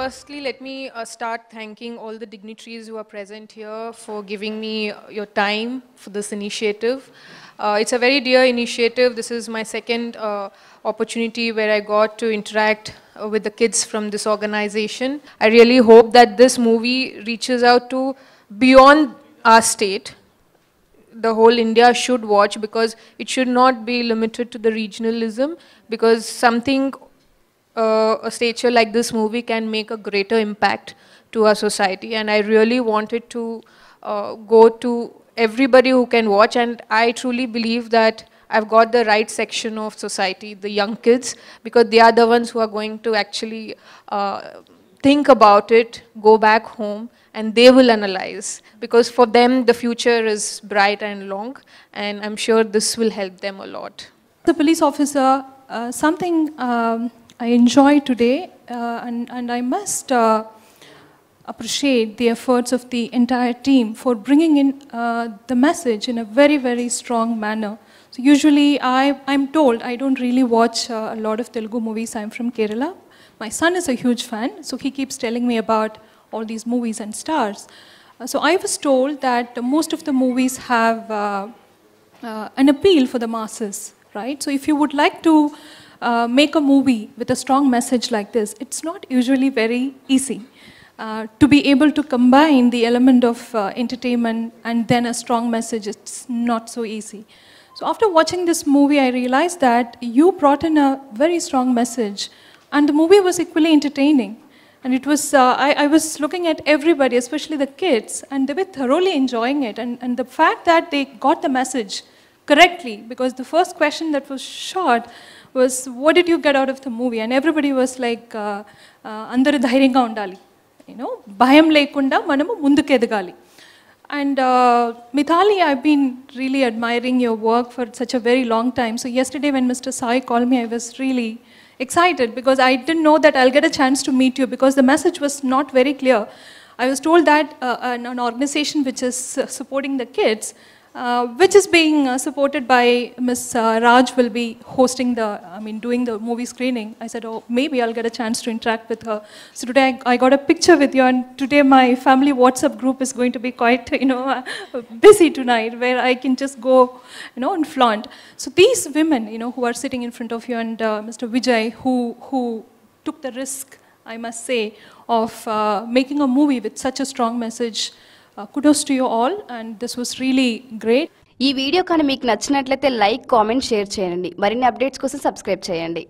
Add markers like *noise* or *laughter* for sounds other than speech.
firstly, let me uh, start thanking all the dignitaries who are present here for giving me uh, your time for this initiative. Uh, it's a very dear initiative. This is my second uh, opportunity where I got to interact uh, with the kids from this organization. I really hope that this movie reaches out to beyond our state. The whole India should watch because it should not be limited to the regionalism because something uh, a stature like this movie can make a greater impact to our society. And I really wanted to uh, go to everybody who can watch. And I truly believe that I've got the right section of society, the young kids, because they are the ones who are going to actually uh, think about it, go back home, and they will analyze. Because for them, the future is bright and long, and I'm sure this will help them a lot. The police officer, uh, something um, I enjoy today, uh, and, and I must uh, appreciate the efforts of the entire team for bringing in uh, the message in a very, very strong manner. So usually I, I'm told I don't really watch uh, a lot of Telugu movies. I'm from Kerala. My son is a huge fan, so he keeps telling me about all these movies and stars. Uh, so I was told that most of the movies have uh, an appeal for the masses, right? So if you would like to uh, make a movie with a strong message like this, it's not usually very easy. Uh, to be able to combine the element of uh, entertainment and then a strong message, it's not so easy. So after watching this movie, I realized that you brought in a very strong message, and the movie was equally entertaining. And it was, uh, I, I was looking at everybody, especially the kids, and they were thoroughly enjoying it. And, and the fact that they got the message correctly, because the first question that was shot was, what did you get out of the movie? And everybody was like, uh, uh, అందరూ ధైర్యంగా ఉండాలి you know భయం లేకుండా మనము ముందుకు ఎదగాలి And uh, Mithali, I've been really admiring your work for such a very long time. So yesterday when Mr. Sai called me, I was really excited because I didn't know that I'll get a chance to meet you because the message was not very clear. I was told that uh, an, an organization which is uh, supporting the kids, uh, which is being uh, supported by Ms. Uh, Raj, will be hosting the, I mean, doing the movie screening. I said, oh, maybe I'll get a chance to interact with her. So today I, I got a picture with you, and today my family WhatsApp group is going to be quite, *laughs* you know, uh, busy tonight, where I can just go, you know, and flaunt. So these women, you know, who are sitting in front of you, and uh, Mr. Vijay, who who took the risk, I must say, of making a movie with such a strong message. Kudos to you all and this was really great ఈ video కానీ మీకు నచ్చినట్లయితే like comment share చేయండి. మరిన్ని updates కోసం subscribe చేయండి.